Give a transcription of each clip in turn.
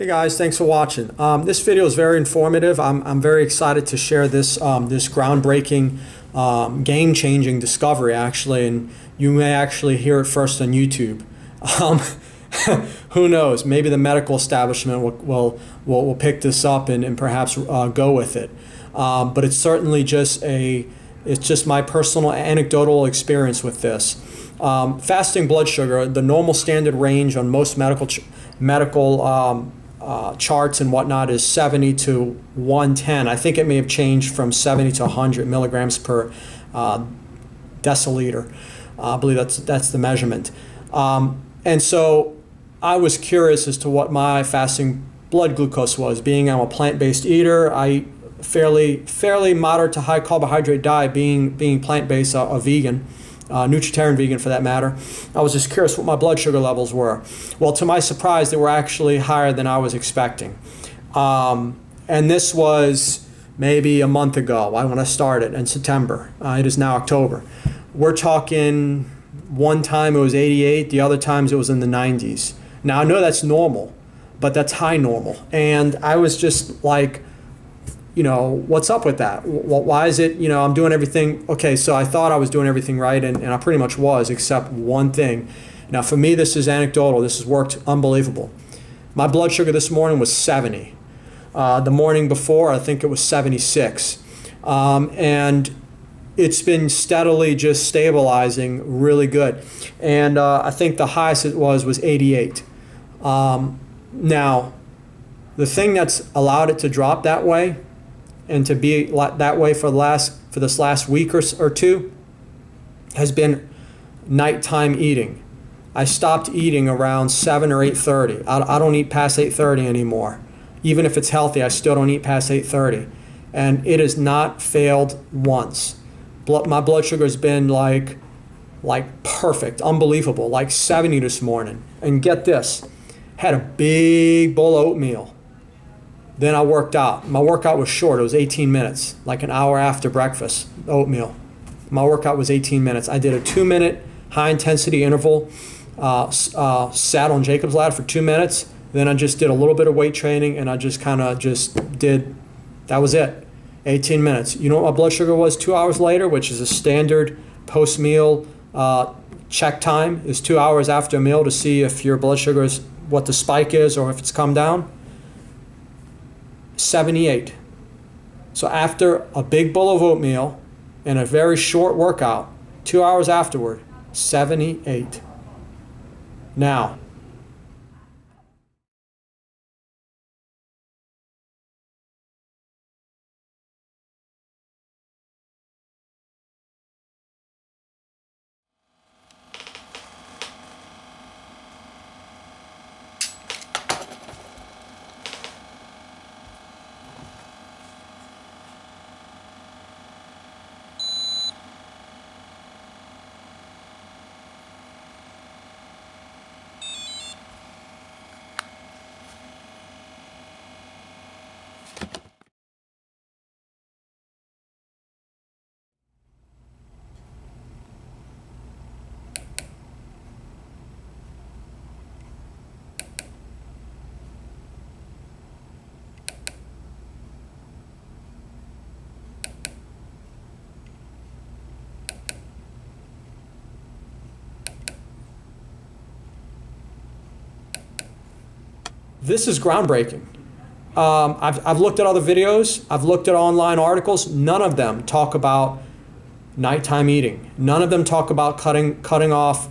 Hey guys, thanks for watching. Um, this video is very informative. I'm, I'm very excited to share this um, this groundbreaking, um, game-changing discovery actually, and you may actually hear it first on YouTube. Um, who knows? Maybe the medical establishment will will, will, will pick this up and, and perhaps uh, go with it. Um, but it's certainly just a it's just my personal anecdotal experience with this. Um, fasting blood sugar, the normal standard range on most medical medical uh, charts and whatnot is 70 to 110. I think it may have changed from 70 to 100 milligrams per uh, deciliter. Uh, I believe that's that's the measurement. Um, and so I was curious as to what my fasting blood glucose was. Being I'm a plant-based eater, I eat fairly fairly moderate to high carbohydrate diet. Being being plant-based, a, a vegan uh, nutritarian vegan for that matter. I was just curious what my blood sugar levels were. Well, to my surprise, they were actually higher than I was expecting. Um, and this was maybe a month ago I when I started in September. Uh, it is now October. We're talking one time it was 88, the other times it was in the 90s. Now I know that's normal, but that's high normal. And I was just like, you know, what's up with that? Why is it, you know, I'm doing everything. Okay, so I thought I was doing everything right, and, and I pretty much was, except one thing. Now, for me, this is anecdotal. This has worked unbelievable. My blood sugar this morning was 70. Uh, the morning before, I think it was 76. Um, and it's been steadily just stabilizing really good. And uh, I think the highest it was was 88. Um, now, the thing that's allowed it to drop that way and to be that way for the last for this last week or, or two has been nighttime eating. I stopped eating around 7 or 8.30. I, I don't eat past 8.30 anymore. Even if it's healthy, I still don't eat past 8.30. And it has not failed once. Blood, my blood sugar has been like, like perfect, unbelievable, like 70 this morning. And get this, had a big bowl of oatmeal then I worked out. My workout was short. It was 18 minutes, like an hour after breakfast, oatmeal. My workout was 18 minutes. I did a two minute high intensity interval, uh, uh, sat on Jacob's ladder for two minutes. Then I just did a little bit of weight training and I just kind of just did, that was it. 18 minutes. You know what my blood sugar was two hours later, which is a standard post meal uh, check time, is two hours after a meal to see if your blood sugar is what the spike is or if it's come down. 78. So after a big bowl of oatmeal and a very short workout, two hours afterward, 78. Now, this is groundbreaking. Um, I've, I've looked at other videos, I've looked at online articles. None of them talk about nighttime eating. None of them talk about cutting, cutting off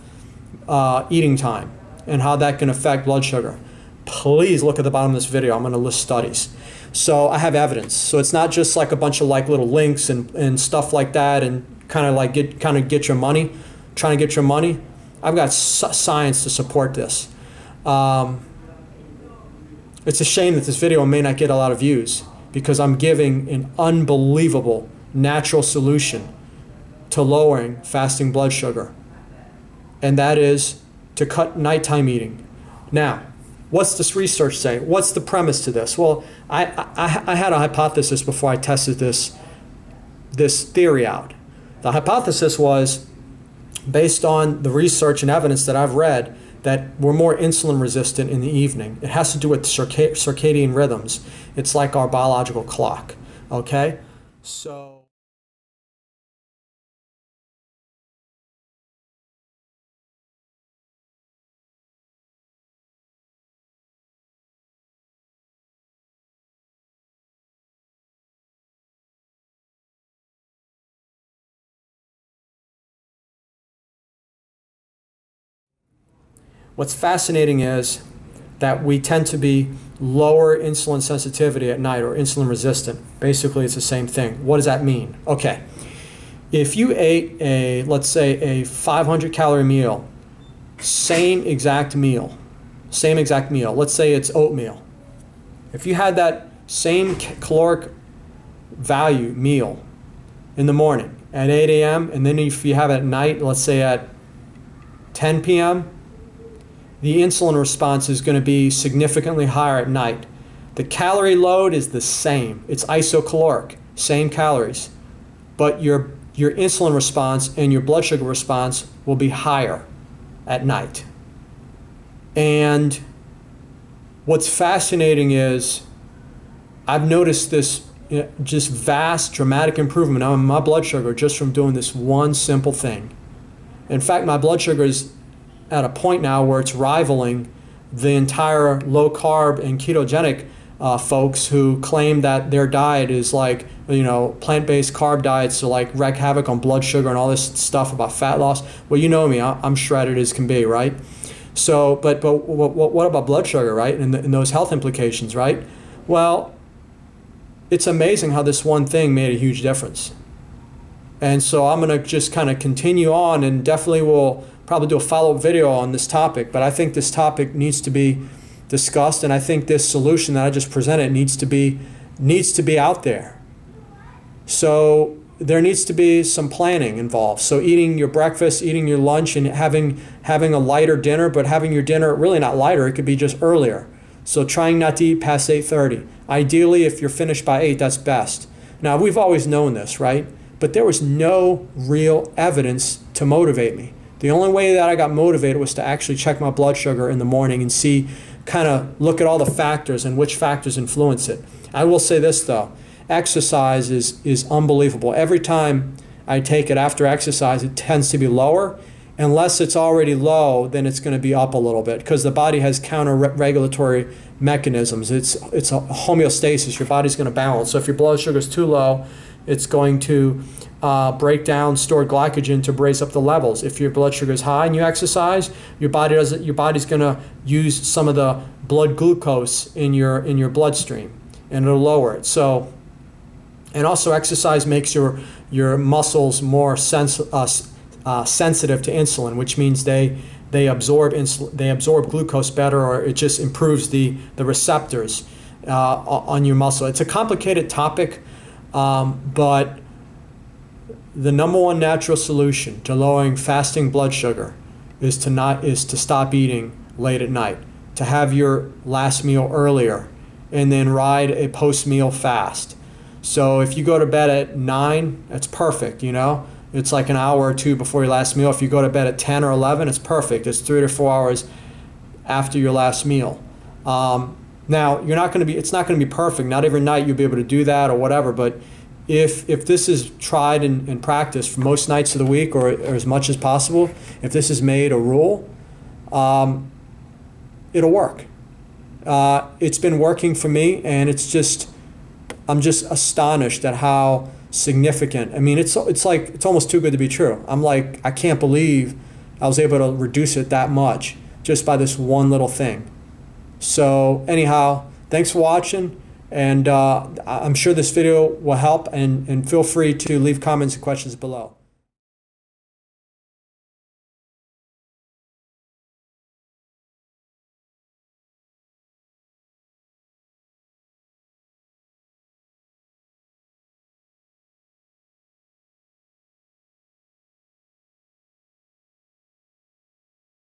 uh, eating time and how that can affect blood sugar. Please look at the bottom of this video. I'm going to list studies. So I have evidence. So it's not just like a bunch of like little links and, and stuff like that and kind of like get kind of get your money, trying to get your money. I've got science to support this. Um, it's a shame that this video may not get a lot of views because I'm giving an unbelievable natural solution to lowering fasting blood sugar. And that is to cut nighttime eating. Now, what's this research say? What's the premise to this? Well, I, I, I had a hypothesis before I tested this, this theory out. The hypothesis was based on the research and evidence that I've read that we're more insulin resistant in the evening. It has to do with circadian rhythms. It's like our biological clock. Okay? So. What's fascinating is that we tend to be lower insulin sensitivity at night or insulin resistant. Basically, it's the same thing. What does that mean? Okay. If you ate a, let's say, a 500 calorie meal, same exact meal, same exact meal, let's say it's oatmeal. If you had that same caloric value meal in the morning at 8 a.m., and then if you have it at night, let's say at 10 p.m., the insulin response is going to be significantly higher at night. The calorie load is the same. It's isocaloric, same calories. But your, your insulin response and your blood sugar response will be higher at night. And what's fascinating is I've noticed this you know, just vast, dramatic improvement on my blood sugar just from doing this one simple thing. In fact, my blood sugar is at a point now where it's rivaling the entire low carb and ketogenic uh, folks who claim that their diet is like you know plant-based carb diets to like wreak havoc on blood sugar and all this stuff about fat loss. Well you know me i'm shredded as can be right? So but but what, what about blood sugar right? And, and those health implications right? Well it's amazing how this one thing made a huge difference and so i'm going to just kind of continue on and definitely will probably do a follow-up video on this topic, but I think this topic needs to be discussed, and I think this solution that I just presented needs to be needs to be out there. So there needs to be some planning involved. So eating your breakfast, eating your lunch, and having having a lighter dinner, but having your dinner really not lighter. It could be just earlier. So trying not to eat past 8:30. Ideally, if you're finished by 8, that's best. Now we've always known this, right? But there was no real evidence to motivate me. The only way that I got motivated was to actually check my blood sugar in the morning and see, kind of look at all the factors and which factors influence it. I will say this though exercise is, is unbelievable. Every time I take it after exercise, it tends to be lower. Unless it's already low, then it's going to be up a little bit because the body has counter regulatory mechanisms. It's, it's a homeostasis. Your body's going to balance. So if your blood sugar is too low, it's going to uh, break down stored glycogen to raise up the levels. If your blood sugar is high and you exercise, your body does your body's going to use some of the blood glucose in your in your bloodstream, and it'll lower it. So, and also exercise makes your your muscles more sens- uh, uh, sensitive to insulin, which means they they absorb insul- they absorb glucose better, or it just improves the the receptors uh, on your muscle. It's a complicated topic, um, but the number one natural solution to lowering fasting blood sugar is to not is to stop eating late at night, to have your last meal earlier, and then ride a post meal fast. So if you go to bed at nine, that's perfect. You know, it's like an hour or two before your last meal. If you go to bed at ten or eleven, it's perfect. It's three to four hours after your last meal. Um, now you're not going to be. It's not going to be perfect. Not every night you'll be able to do that or whatever, but if if this is tried and, and practiced for most nights of the week or, or, as much as possible, if this is made a rule, um, it'll work. Uh, it's been working for me, and it's just I'm just astonished at how significant. I mean, it's it's like it's almost too good to be true. I'm like I can't believe I was able to reduce it that much just by this one little thing. So anyhow, thanks for watching. And uh, I'm sure this video will help and, and feel free to leave comments and questions below.